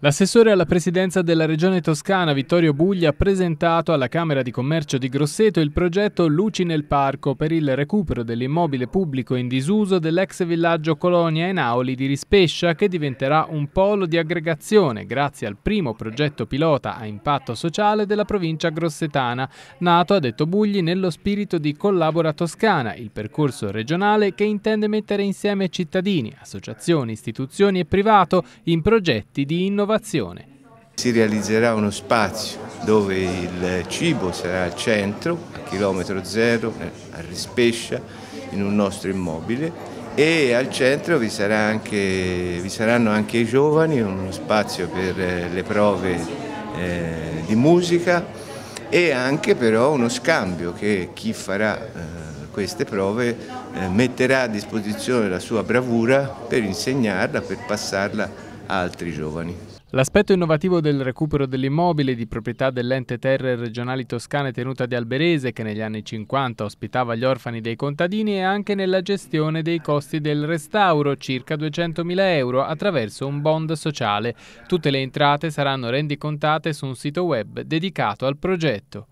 L'assessore alla presidenza della regione toscana Vittorio Buglia ha presentato alla Camera di Commercio di Grosseto il progetto Luci nel Parco per il recupero dell'immobile pubblico in disuso dell'ex villaggio Colonia Enauli di Rispescia che diventerà un polo di aggregazione grazie al primo progetto pilota a impatto sociale della provincia grossetana, nato, ha detto Bugli, nello spirito di Collabora Toscana, il percorso regionale che intende mettere insieme cittadini, associazioni, istituzioni e privato in progetti di innovazione innovazione. Si realizzerà uno spazio dove il cibo sarà al centro, a chilometro zero, a Rispescia, in un nostro immobile e al centro vi, anche, vi saranno anche i giovani, uno spazio per eh, le prove eh, di musica e anche però uno scambio che chi farà eh, queste prove eh, metterà a disposizione la sua bravura per insegnarla, per passarla a altri giovani. L'aspetto innovativo del recupero dell'immobile di proprietà dell'ente terre regionali toscane tenuta di Alberese, che negli anni 50 ospitava gli orfani dei contadini, è anche nella gestione dei costi del restauro, circa 200.000 euro, attraverso un bond sociale. Tutte le entrate saranno rendicontate su un sito web dedicato al progetto.